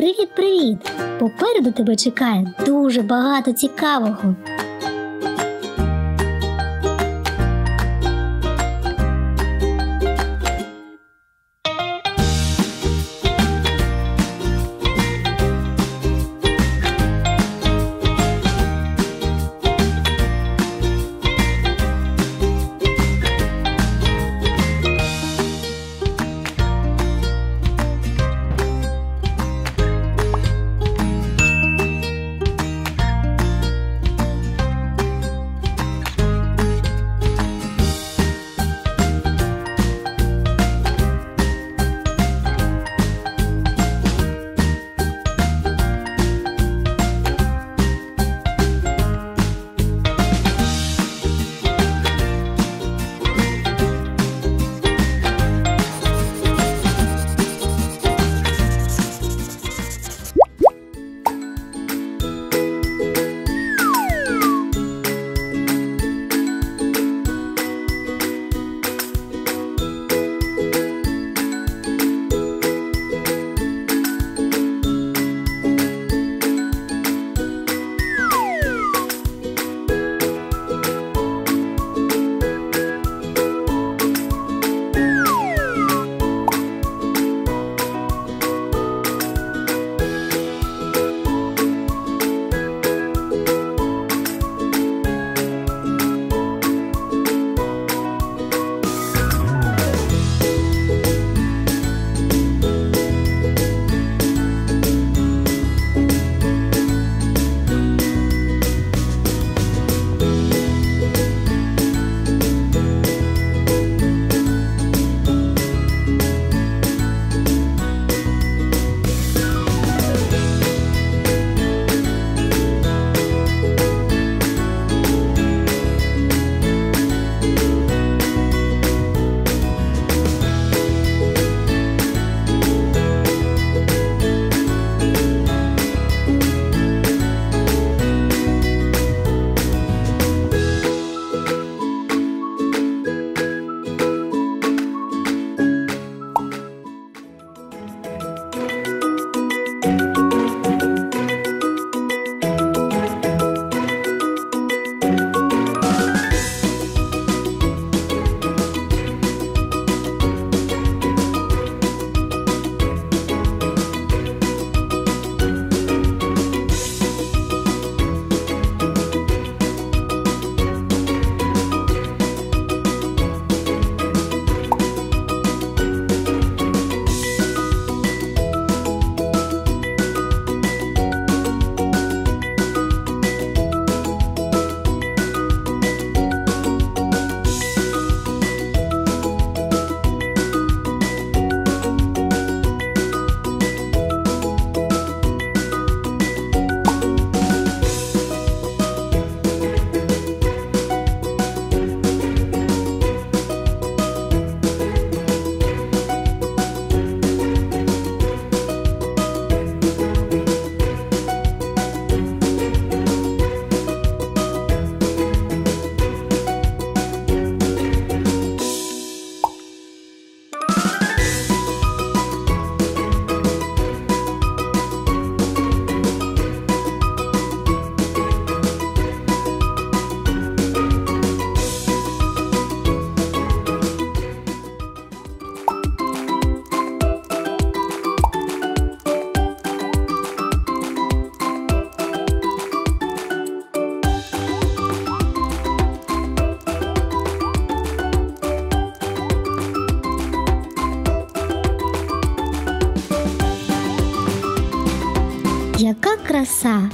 Привіт-привіт! Попереду тебе чекає дуже багато цікавого. Яка краса!